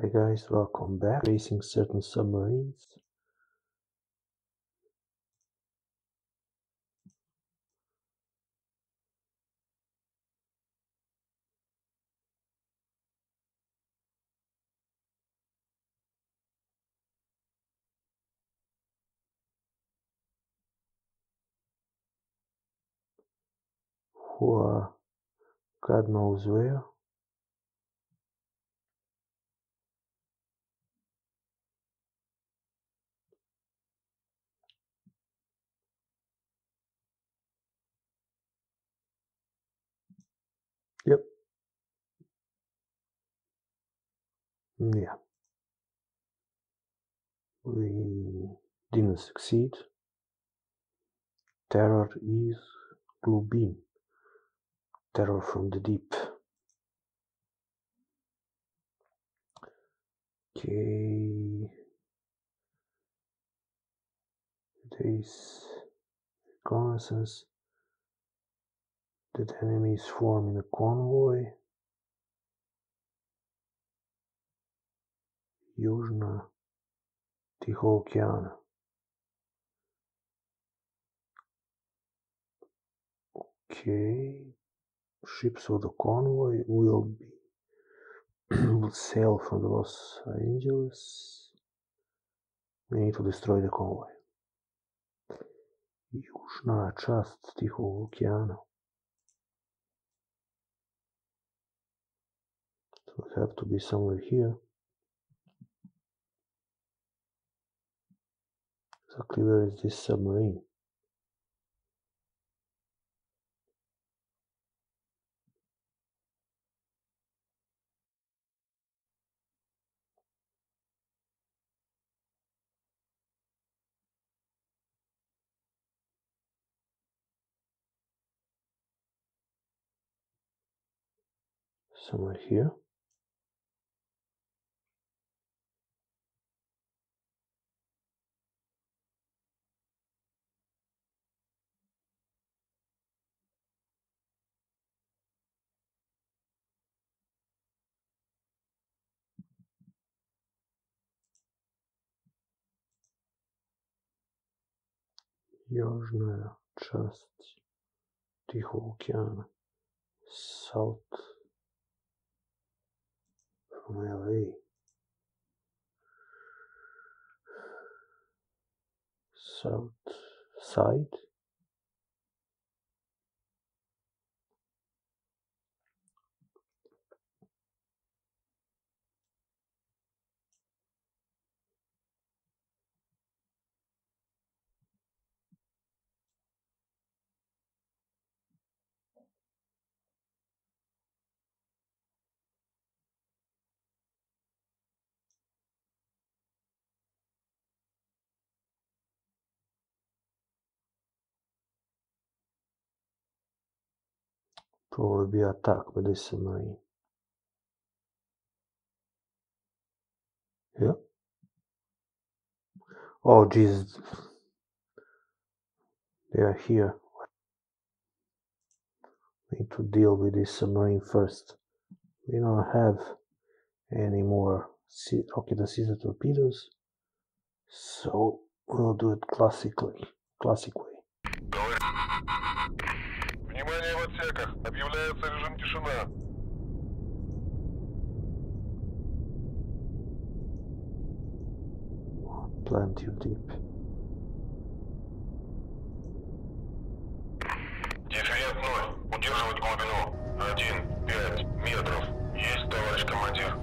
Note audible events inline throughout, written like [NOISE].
Hi guys, welcome back. Racing certain submarines. Who are God knows where. Yep. Mm, Yeah. We didn't succeed. Terror is blue beam. Terror from the deep. Okay. This reconnaissance that enemy is forming a convoy. Южно Тихого океана. Okay. Ships of the convoy will be [CLEARS THROAT] will sail from Los Angeles. We need to destroy the convoy. Южная часть Тихого океана. Have to be somewhere here. Exactly where is this submarine? Somewhere here. Южная часть Тихого океана. South from LA. South side. Probably be attacked by this submarine. Yeah. Oh Jesus. They are here. We Need to deal with this submarine first. We don't have any more sea- rocket assisted torpedoes. So we'll do it classically. Classic way. Объявляется режим тишина. Plenty of deep. Дифферент 0. Удерживать глубину. 1,5 метров. Есть, товарищ командир.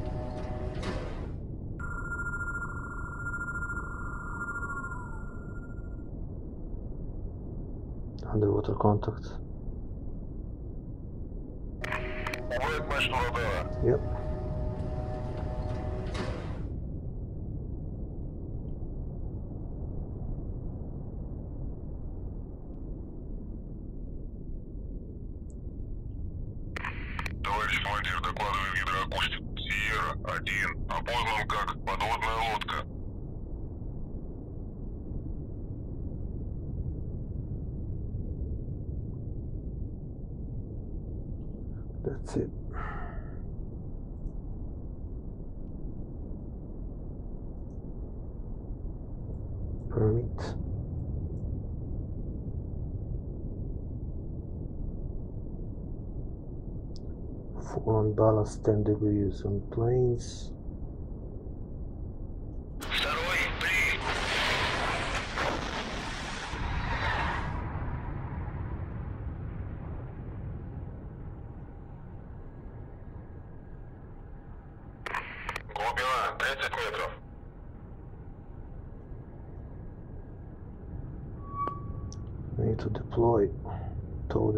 Underwater contact. Мачту радара. Yep. Товарищ командир, докладываю гидроакустик. Сиера-1. Опознан как подводная лодка. That's it. on balance 10 degrees on planes Need to deploy tow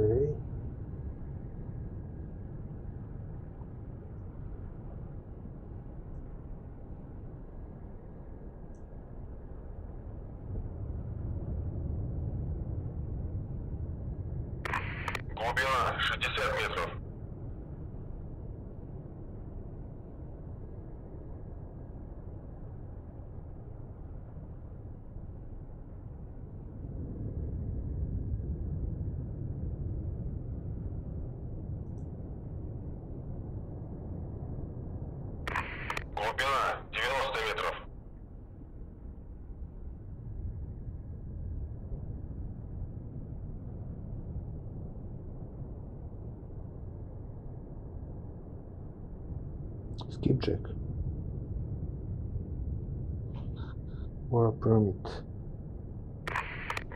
Or a permit.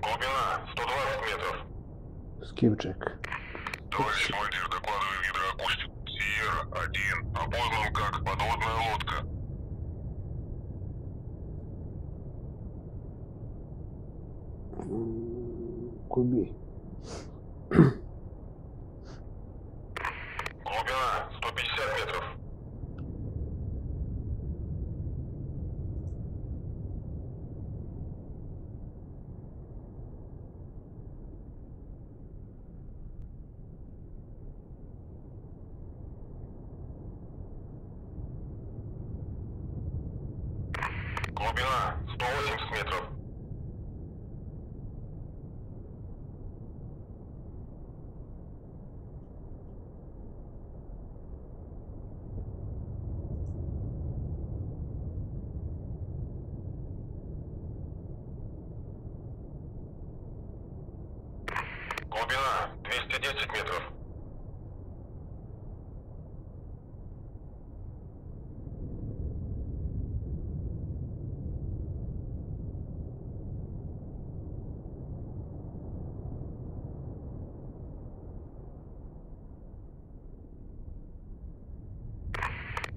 Глубина 120 метров. Skipjack. Товарищ командир, докладывает гидроакустик. Сиера-1. Опознан как подводная лодка. М, Could be. Глубина 150 метров. Глубина 180 метров. Глубина 210 метров.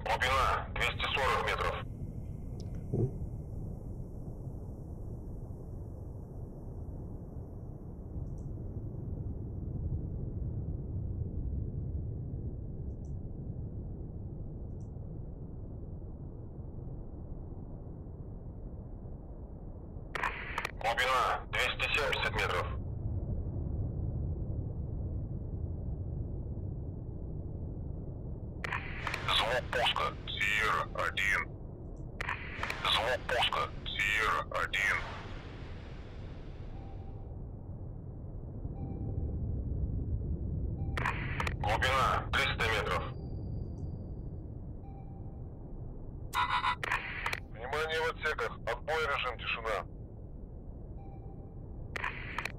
Глубина 240 метров. Глубина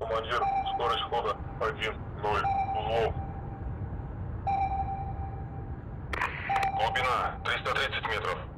Командир, скорость хода 1-0. Узлов. Глубина 330 метров.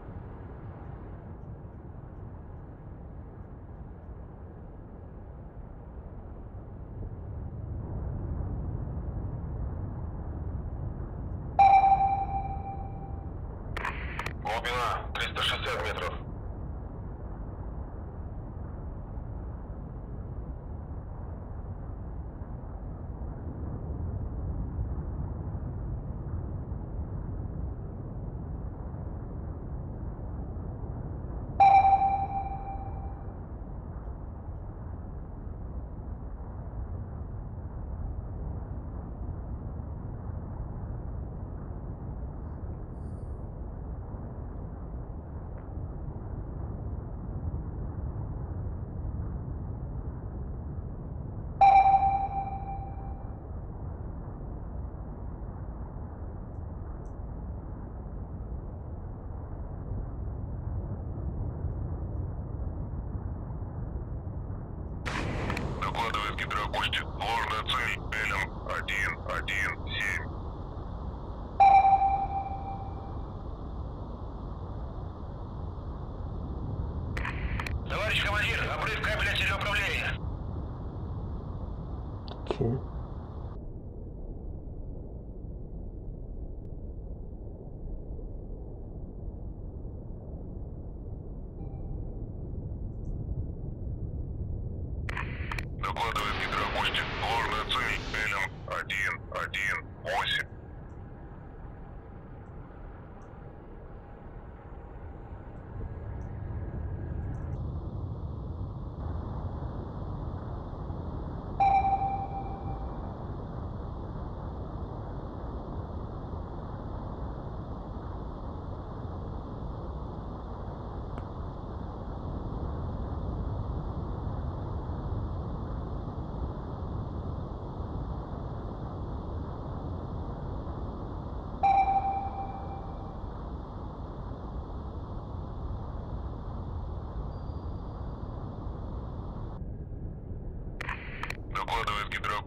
Гидропуште. Ложная цель. Элем 117. Товарищ командир, обрыв кабеля телеуправления. Окей. Докладывает гидропуште. Ложная цель. Элем 118.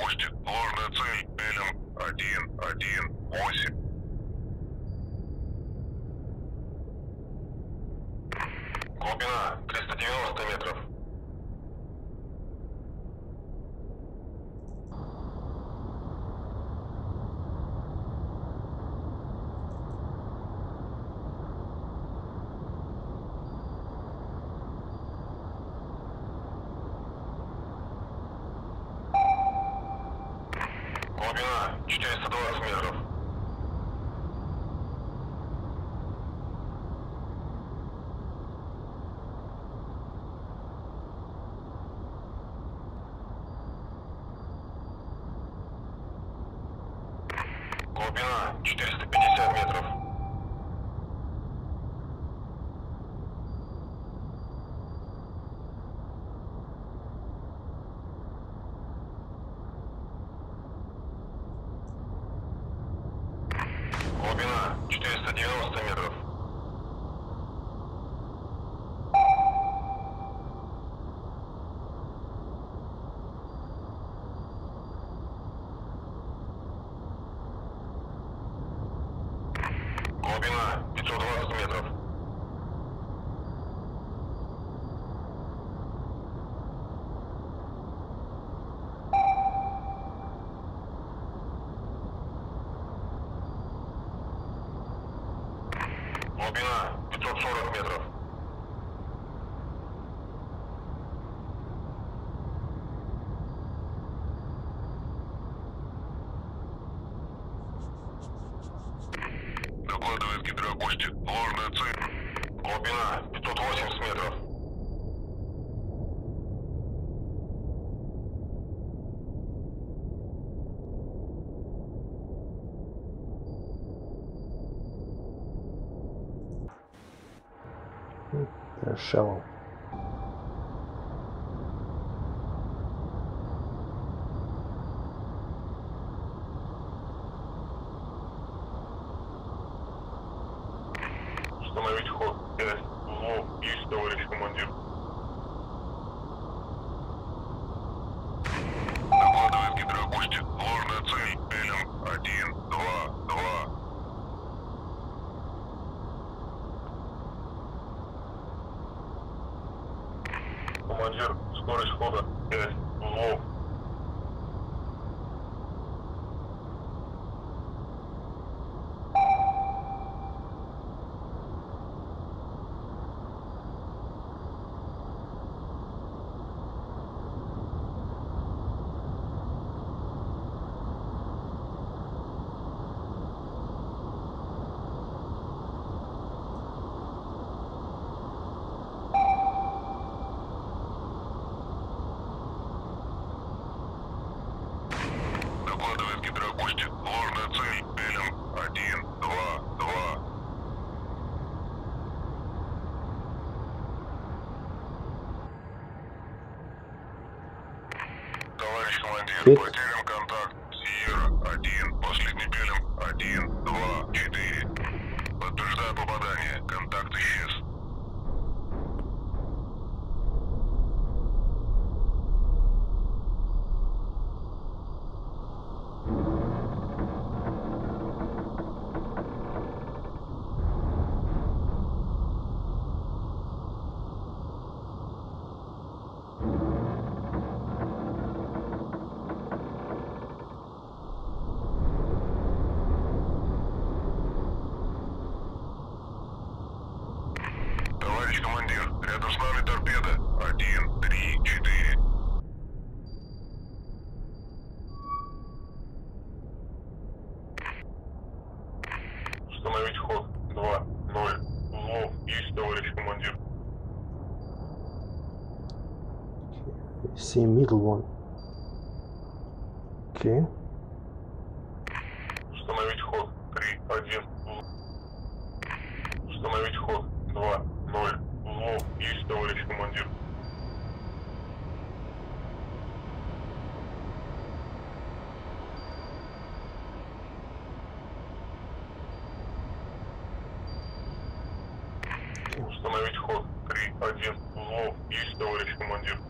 Гидропуште. Ложная цель. Элем 118. Глубина 390 метров. Cosmere. 490 метров. 40 метров. They're shallow. Установить ход 5. Узлов. Есть, товарищ командир. Докладывает гидропуште. Ложная цель. Элем 1, 2, 2. Командир, скорость хода 5. Узлов. Докладывает гидропуште. Ложная цель. Элем 1, 2, 2. Хит. потерян контакт. Сиера 1, последний пелем 1, 2, 4. Подтверждаю попадание. Контакт исчез. Установить ход. Два, ноль. Узлов. Есть, товарищ командир. See middle one. Okay. Установить ход. Три, один. Установить ход. Два, ноль. Узлов. Есть, товарищ командир. Установить ход. Три, один. Узлов. Есть, товарищ командир.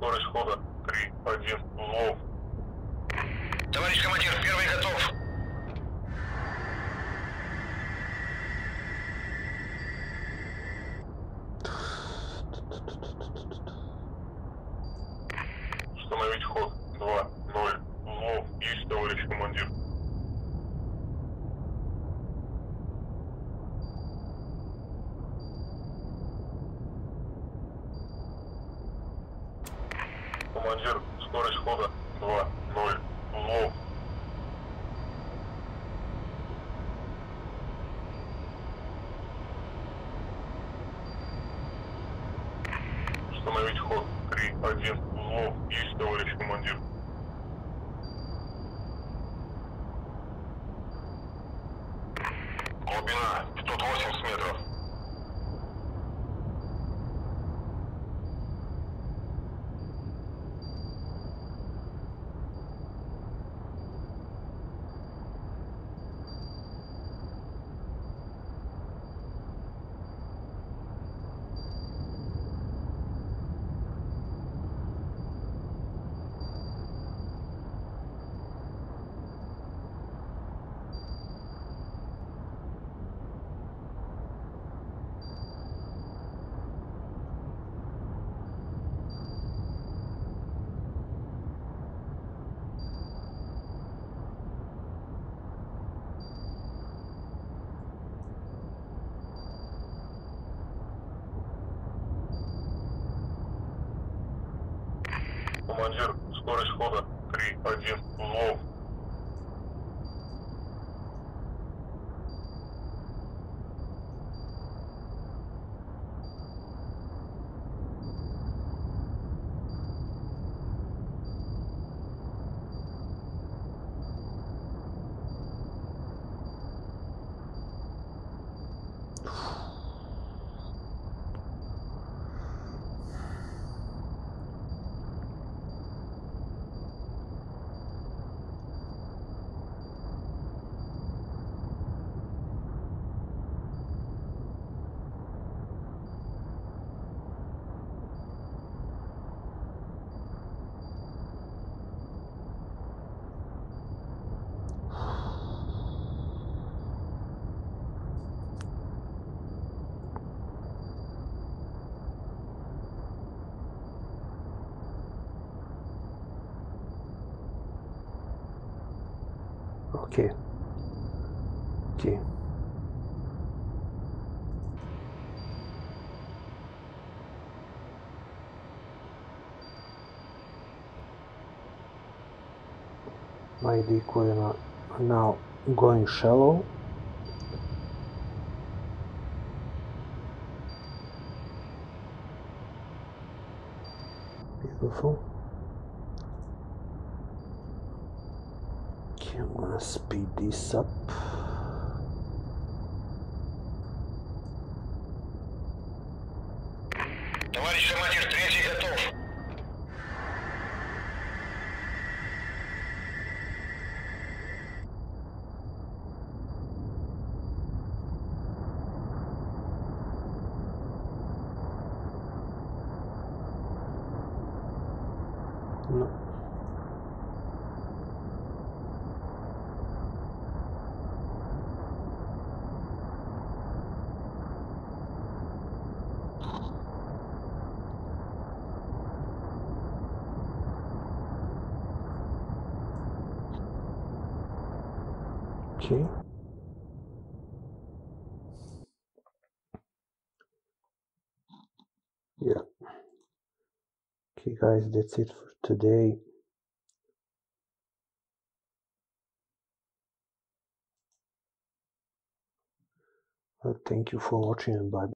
скорость хода 3.1. командир, скорость хода 2. Командир, скорость хода. Три, один. Узлов. quê? Aqui. By the coordinate now going shallow beautiful speed this up. Товарищ командир, третий готов. No. Okay. Yeah. Okay, guys, that's it for today. Uh, thank you for watching and bye.